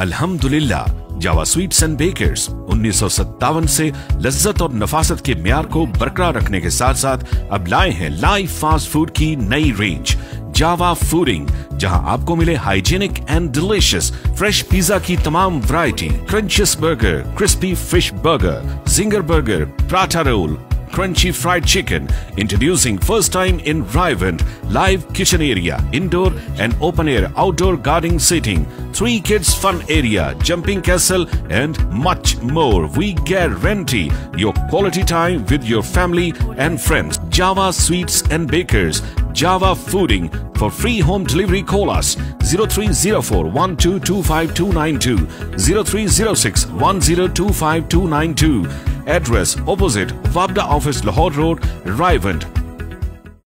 अल्हम्दुलिल्लाह, जावा sweets and bakers, उन्नीस से लज्जत और नफासत के म्यार को बरकरार रखने के साथ साथ अब लाए हैं लाइव फास्ट फ़ूड की नई रेंज जावा फूडिंग जहाँ आपको मिले hygienic and delicious fresh pizza की तमाम variety crunchy burger crispy fish burger zinger burger paratha roll crunchy fried chicken. Introducing first time in Raiwind, live kitchen area, indoor and open air outdoor gardening seating, three kids fun area, jumping castle and much more. We guarantee your quality time with your family and friends. Jawa Sweets and Bakers, Jawa Fooding. For free home delivery, call us 0304 1225292, 0306 1025292. Address opposite WAPDA Office, Lahore Road, Raiwind,